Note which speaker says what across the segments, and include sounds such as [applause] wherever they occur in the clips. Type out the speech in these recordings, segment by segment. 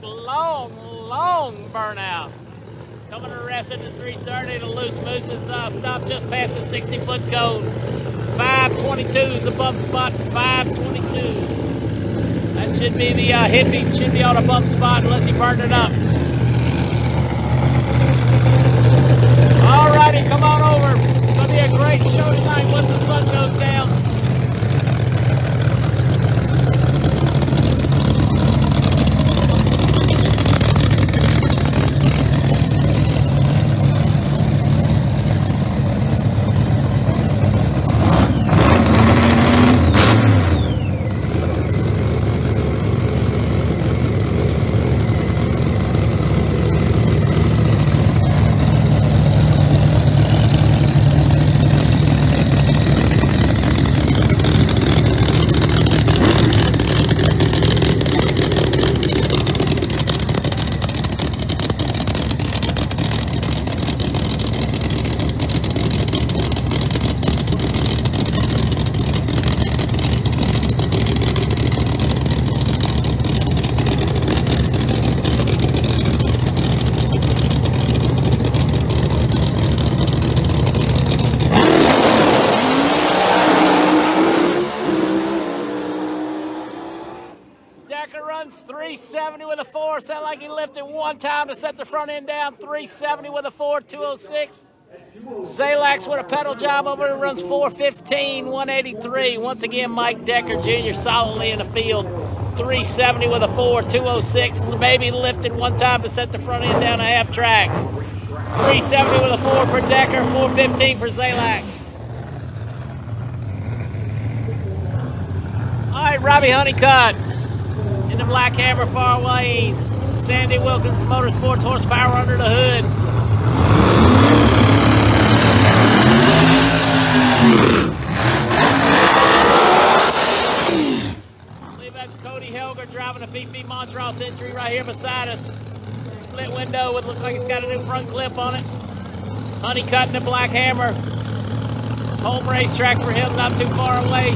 Speaker 1: big, long, long burnout. Coming to rest at the 330. The loose moose is uh, stopped just past the 60 foot cone. 522 is the bump spot. 522. That should be the uh, hippies. Should be on a bump spot unless he burned it up. Alrighty, come on over. It's gonna be a great show tonight once the sun goes down. Decker runs 370 with a four. Sound like he lifted one time to set the front end down. 370 with a four, 206. Zalax with a pedal job over there runs 415, 183. Once again, Mike Decker Jr. solidly in the field. 370 with a four, 206. Maybe lifted one time to set the front end down a half track. 370 with a four for Decker, 415 for Zalax. All right, Robbie Honeycutt in the Black Hammer Far Lanes. Sandy Wilkins Motorsports horsepower under the hood. Believe that's Cody Helger driving a PP Montrose entry right here beside us. Split window would look like it's got a new front clip on it. Honeycutt in the Black Hammer. Home racetrack for him, not too far away.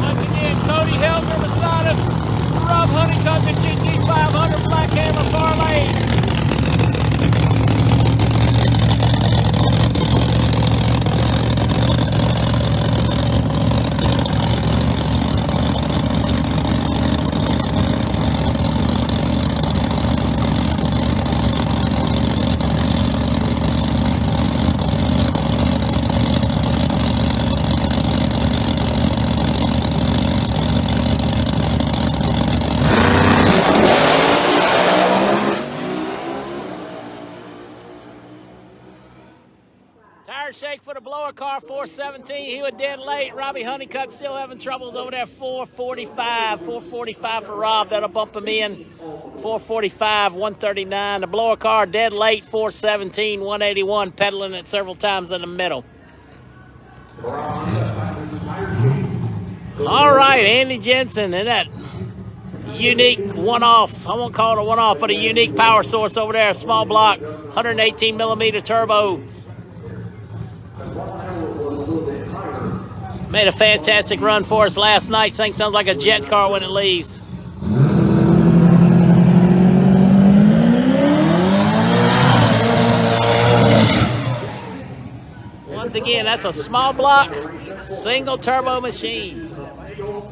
Speaker 1: Once again, Cody Helger us. Rob Honeycutt, the GT500 Black Hammer Far Lane. Tire shake for the blower car, 417. He was dead late. Robbie Honeycutt still having troubles over there, 445. 445 for Rob. That'll bump him in. 445, 139. The blower car dead late, 417, 181, pedaling it several times in the middle. All right, Andy Jensen and that unique one-off. I won't call it a one-off, but a unique power source over there. Small block, 118 millimeter turbo. Made a fantastic run for us last night. Thing sounds like a jet car when it leaves. Once again, that's a small block, single turbo machine.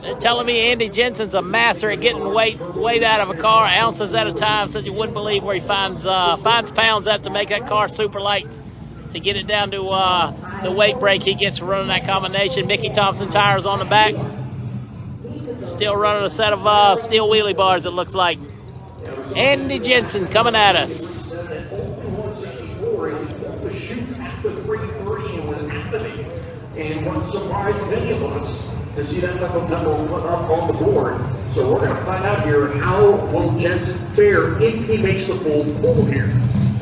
Speaker 1: They're telling me Andy Jensen's a master at getting weight weight out of a car, ounces at a time, so you wouldn't believe where he finds uh, finds pounds at to make that car super light. To get it down to uh, the weight break. He gets for running that combination. Mickey Thompson tires on the back. Still running a set of uh, steel wheelie bars, it looks like. Andy Jensen coming at us.
Speaker 2: And what surprised many of us to see that type of number up on the board. So we're going to find out here how will Jensen fare if he makes the full pull here.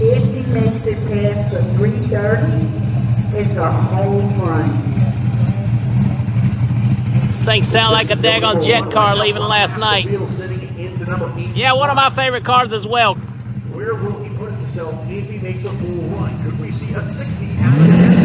Speaker 3: If he makes it past the 330, take whole run.
Speaker 1: Saint sound like a daggone jet car leaving last night. Yeah, one of my favorite cars as well.
Speaker 2: Where will he put himself if he makes a full run? Could we see a 60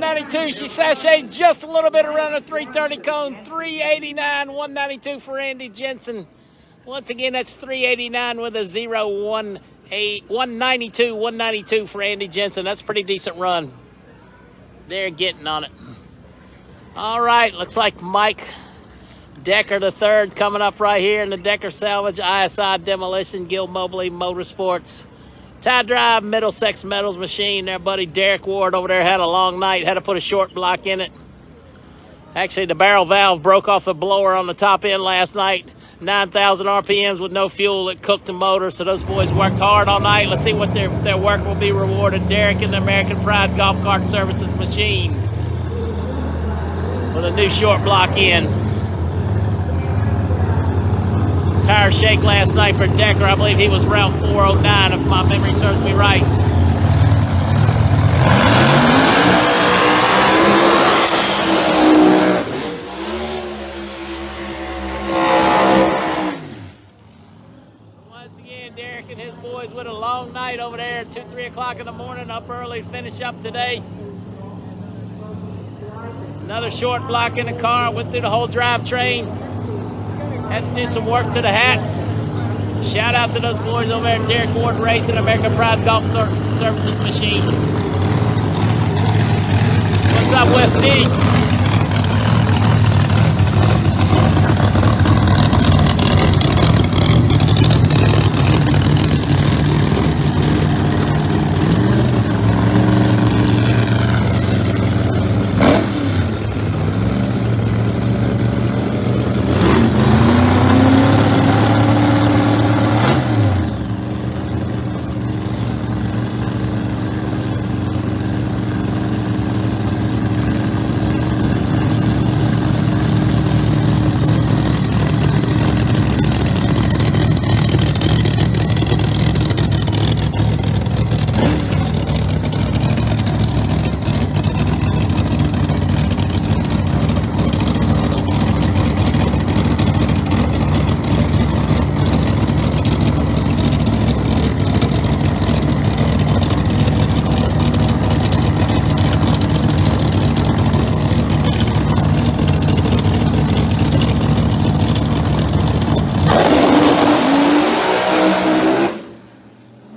Speaker 1: 192. She sashayed just a little bit around a 330 cone. 389, 192 for Andy Jensen. Once again, that's 389 with a 0, 1, 8, 192, 192 for Andy Jensen. That's a pretty decent run. They're getting on it. All right, looks like Mike Decker the third coming up right here in the Decker Salvage ISI Demolition Gil Mobley Motorsports. Tie Drive Middlesex Metals Machine. Their buddy Derek Ward over there had a long night, had to put a short block in it. Actually, the barrel valve broke off the blower on the top end last night. 9,000 RPMs with no fuel. It cooked the motor, so those boys worked hard all night. Let's see what their, their work will be rewarded. Derek and the American Pride Golf Cart Services Machine with a new short block in. Tire shake last night for Decker. I believe he was around 409 if my memory serves me right. Once again, Derek and his boys with a long night over there at 2, 3 o'clock in the morning, up early finish up today. Another short block in the car, went through the whole drivetrain. Had to do some work to the hat. Shout out to those boys over there at Derek Ward Racing, American Pride Golf Services Machine. What's up, West D?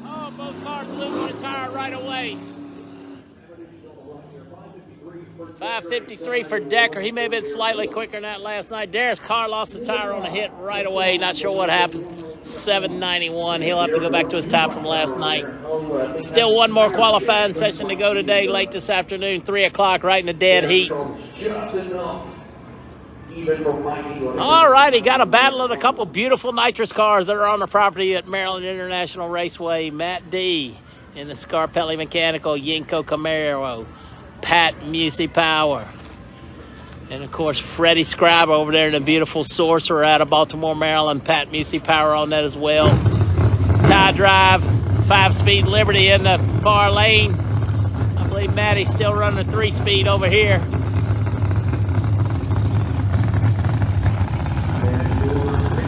Speaker 1: Oh, both cars losing a tire right away. 553 for Decker. He may have been slightly quicker than that last night. Derek's car lost the tire on a hit right away. Not sure what happened. 791. He'll have to go back to his time from last night. Still one more qualifying session to go today, late this afternoon, 3 o'clock, right in the dead heat. All righty, got a battle of a couple beautiful nitrous cars that are on the property at Maryland International Raceway. Matt D in the Scarpelli Mechanical, Yenko Camaro, Pat Musi Power. And of course, Freddie Scriba over there in the beautiful Sorcerer out of Baltimore, Maryland. Pat Musi Power on that as well. Tie Drive, five speed Liberty in the far lane. I believe Matty's still running a three speed over here.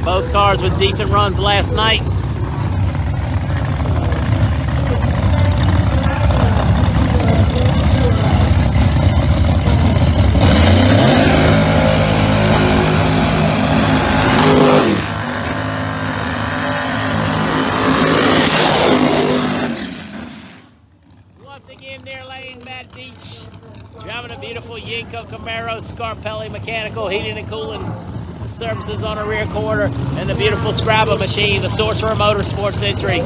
Speaker 1: Both cars with decent runs last night. 50s. Driving a beautiful Yenko Camaro Scarpelli Mechanical Heating and Cooling Services on a rear quarter. And the beautiful Scriba machine, the Sorcerer Motorsports entry.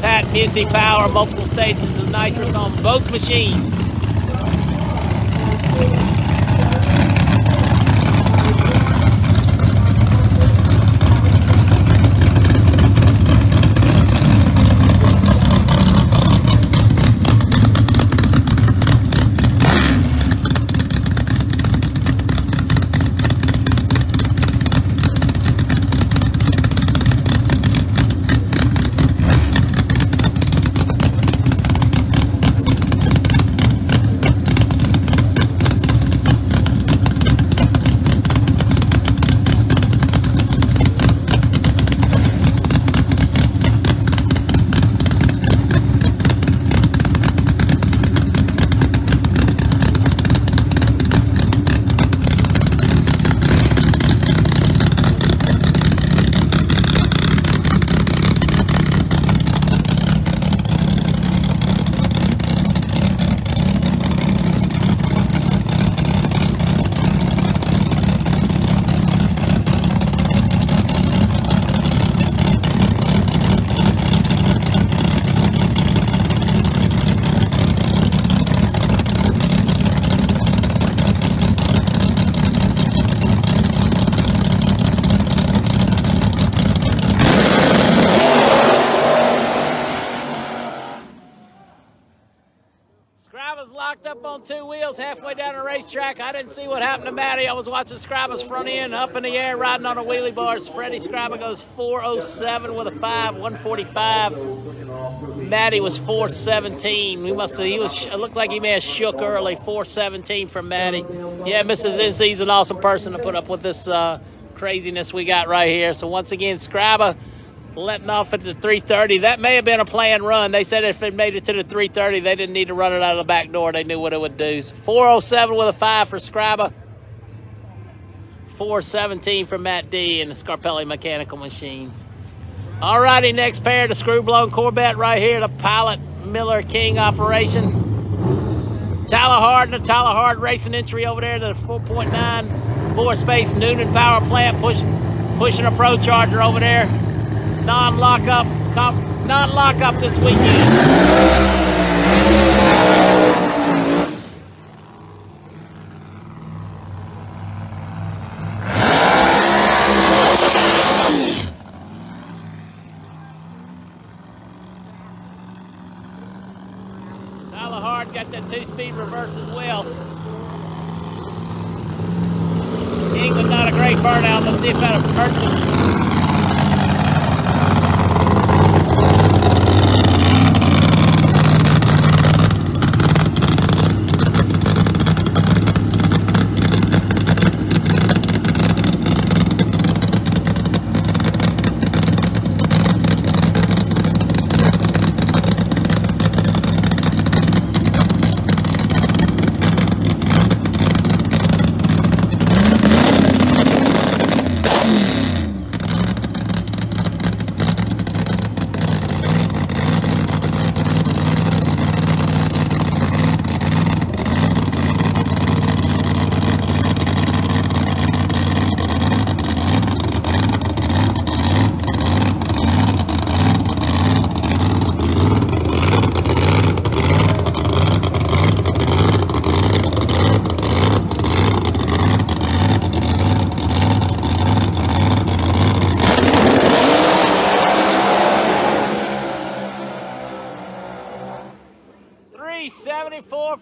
Speaker 1: Pat Musi Power, multiple stages of nitrous on both machines. Wheels halfway down the racetrack. I didn't see what happened to Matty. I was watching Scriba's front end up in the air riding on the wheelie bars. Freddie Scriba goes 407 with a 5, 145. Matty was 417. We must have, he was, it looked like he may have shook early. 417 from Matty. Yeah, Mrs. NC's an awesome person to put up with this uh, craziness we got right here. So once again, Scriba letting off at the 330. That may have been a planned run. They said if it made it to the 330, they didn't need to run it out of the back door. They knew what it would do. 407 with a 5 for Scriba. 417 for Matt D and the Scarpelli Mechanical Machine. All righty, next pair, the screw-blown Corvette right here, the Pilot Miller King operation. Tyler Hard and the Tyler Hard racing entry over there to the 4.9 four-space Noonan power plant, push, pushing a Pro Charger over there non-lockup, non-lockup this weekend. Got that two-speed reverse as well. Was not a great burnout. Let's see if that hurts him.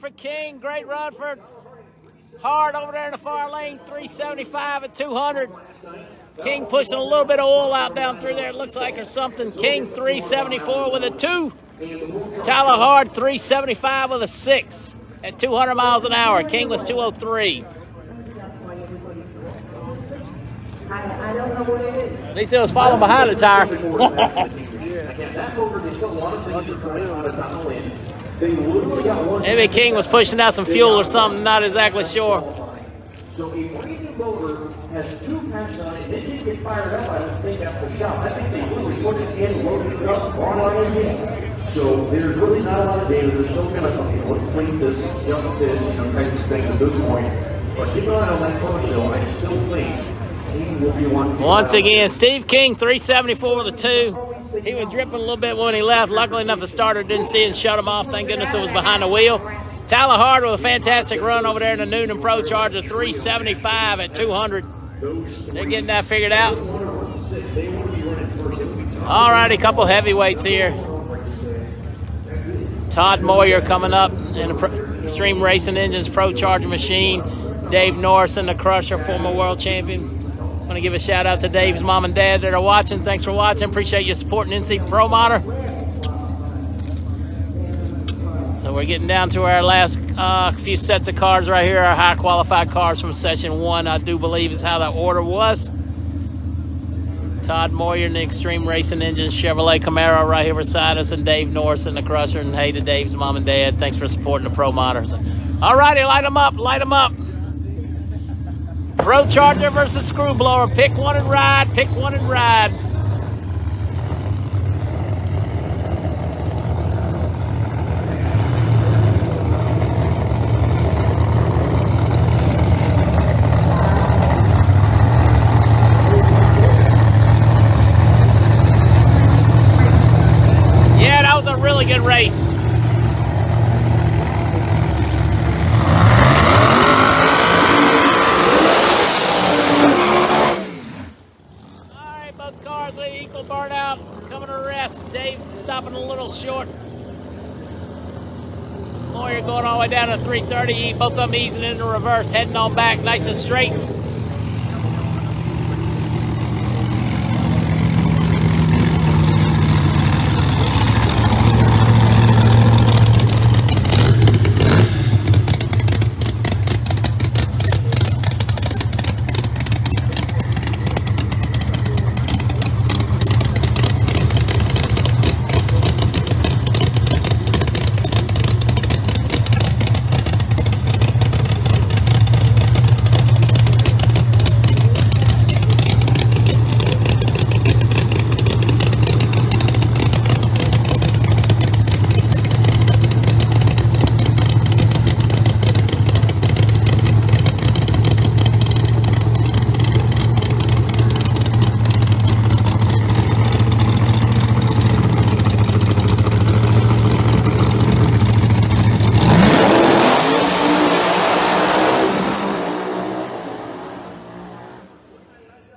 Speaker 1: for King. Hard over there in the far lane. 375 at 200. King pushing a little bit of oil out down through there, it looks like, or something. King 374 with a 2. Tyler Hard 375 with a 6 at 200 miles an hour. King was 203. At least it was falling behind the tire. [laughs] Maybe King was pushing out some fuel or something, not exactly sure.
Speaker 2: So a brand motor has two packs on it, they didn't get fired up, I don't think, after the shop. I think they put it in, loaded it up, brought it in. So there's really not a lot of data, there's still kind of, okay, let's clean this, just this, you know, types of things at this point. But keep an eye on that car show, I still think King will be one.
Speaker 1: Once again, Steve King, 374 with a two. He was dripping a little bit when he left. Luckily enough, the starter didn't see and shut him off. Thank goodness it was behind the wheel. Tyler Hard with a fantastic run over there in the Noonan Pro Charger, 375 at 200. They're getting that figured out. All right, a couple heavyweights here. Todd Moyer coming up in the Extreme Racing Engines Pro Charger machine. Dave Norris in the Crusher, former world champion want to give a shout out to Dave's mom and dad that are watching. Thanks for watching. Appreciate you supporting NC Pro Modder. So we're getting down to our last uh, few sets of cars right here. Our high qualified cars from session one, I do believe is how that order was. Todd Moyer in the Extreme Racing Engines Chevrolet Camaro right here beside us, and Dave Norris in the Crusher. And hey to Dave's mom and dad. Thanks for supporting the Pro Modders. All righty, light them up, light them up. Pro Charger versus Screw Blower. Pick one and ride. Pick one and ride. Yeah, that was a really good race. Moyer going all the way down to 330. Both of them easing into reverse, heading on back nice and straight.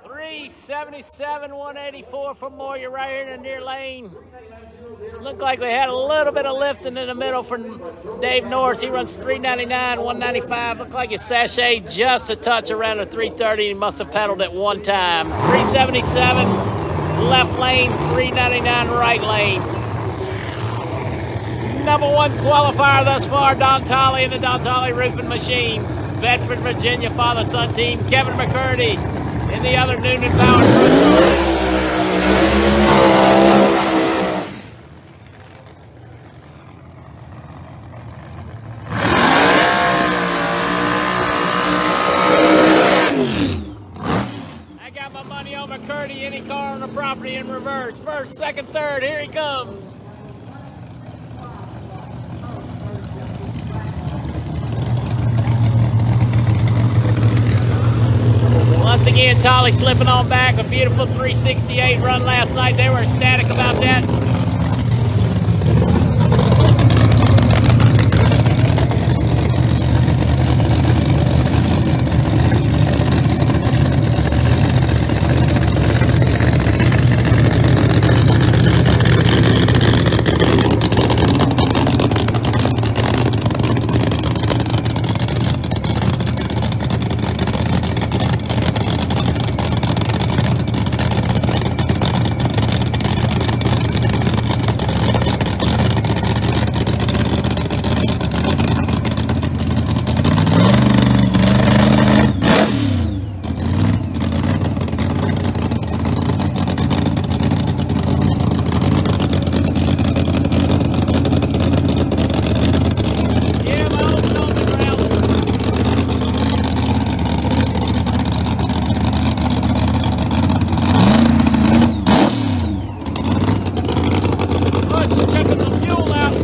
Speaker 1: Three seventy-seven, one eighty-four from Right here in the near lane. Looked like we had a little bit of lifting in the middle from Dave Norris. He runs 399, 195. Looked like his sachet just a touch around the 330. He must have pedaled it one time. 377, left lane, 399, right lane. Number one qualifier thus far, Don Tolley and the Don Tolley Roofing Machine. Bedford, Virginia, father-son team. Kevin McCurdy in the other Noonan Power Truck. I got my money on McCurdy. Any car on the property in reverse. First, second, third. Here he comes. Once again, Tolly slipping on back. A beautiful 368 run last night. They were ecstatic about that. Yeah, my old stomping ground. Oh, she's checking the fuel out.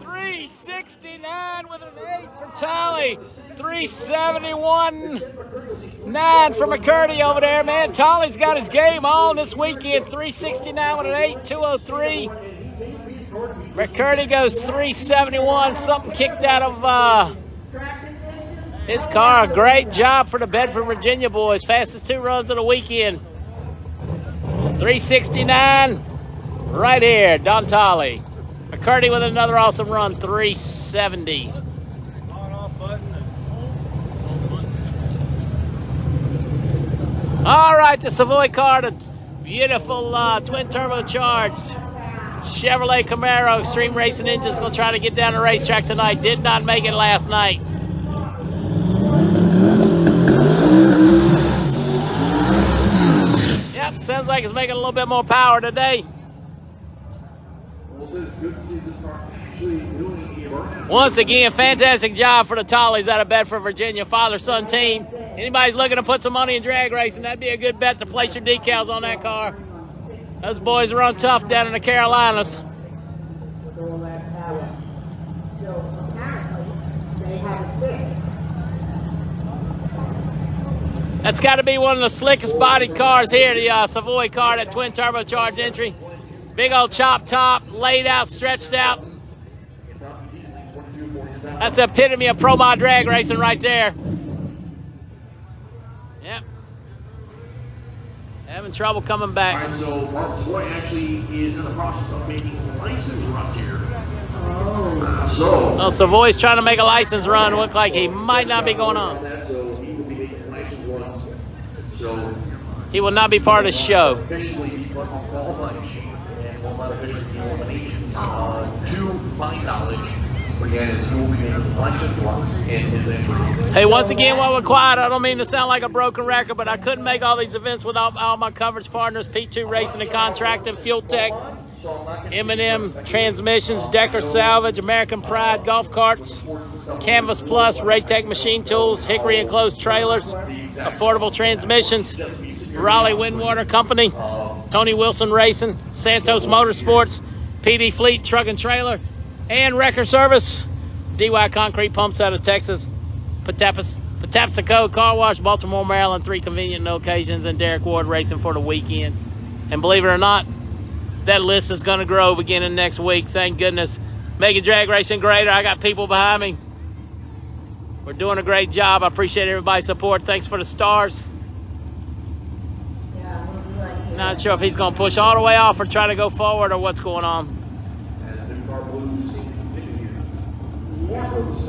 Speaker 1: Three sixty-nine with an eight for Tolly. Three seventy-one nine for McCurdy over there, man. Tolly's got his game on this weekend. Three sixty-nine with an eight, two oh three. McCurdy goes 371. Something kicked out of uh, his car. Great job for the Bedford, Virginia boys. Fastest two runs of the weekend. 369 right here. Don Tolly. McCurdy with another awesome run. 370. All right, the Savoy car, the beautiful uh, twin turbocharged Chevrolet Camaro Extreme Racing Engines gonna try to get down the racetrack tonight. Did not make it last night. Yep, sounds like it's making a little bit more power today.
Speaker 2: Well,
Speaker 1: Once again, fantastic job for the Tollies out of Bedford, Virginia, father-son team. Anybody's looking to put some money in drag racing, that'd be a good bet to place your decals on that car. Those boys run tough down in the Carolinas. That's got to be one of the slickest bodied cars here, the uh, Savoy car, that twin turbocharged entry. Big old chop top, laid out, stretched out. That's the epitome of pro mod drag racing right there. Yep. Having trouble coming back.
Speaker 2: right, so Marcus Roy actually is in the process of making license runs here. Uh, so.
Speaker 1: Oh, Savoy's trying to make a license run. Look like he might not be going on.
Speaker 2: So he will be making license runs. So
Speaker 1: He will not be part of the show.
Speaker 2: officially be put on qualifying sheet and will not officially be eliminations. Uh, to my knowledge,
Speaker 1: Hey, once again, while we're quiet, I don't mean to sound like a broken record, but I couldn't make all these events without all my coverage partners, P2 Racing and Contracting, Fuel Tech, M&M Transmissions, Decker Salvage, American Pride Golf Carts, Canvas Plus, Raytech Machine Tools, Hickory Enclosed Trailers, Affordable Transmissions, Raleigh Windwater Company, Tony Wilson Racing, Santos Motorsports, PD Fleet Truck and Trailer, and Wrecker Service, DY Concrete Pumps out of Texas, Patapis, Patapsco Car Wash, Baltimore, Maryland, three convenient locations, and Derek Ward Racing for the weekend. And believe it or not, that list is going to grow beginning next week. Thank goodness. Making drag racing greater. I got people behind me. We're doing a great job. I appreciate everybody's support. Thanks for the stars.
Speaker 3: Yeah, like,
Speaker 1: Not sure if he's going to push all the way off or try to go forward or what's going on.
Speaker 2: And the new car blues seem to continue here.
Speaker 3: yeah.
Speaker 2: For the spoil machine.
Speaker 3: Oh, it's so pretty. I love that car.
Speaker 2: And I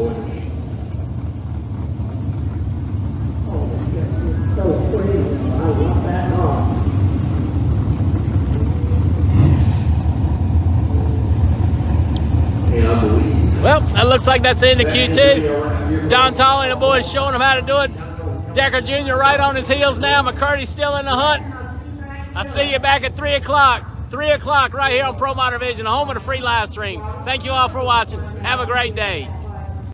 Speaker 1: Well, that looks like that's in the end of Q2. Don Tolley and the boys showing them how to do it. Decker Jr. right on his heels now. McCurdy's still in the hunt. I see you back at 3 o'clock. 3 o'clock right here on Pro Motor Vision, home of the free live stream. Thank you all for watching. Have a great day.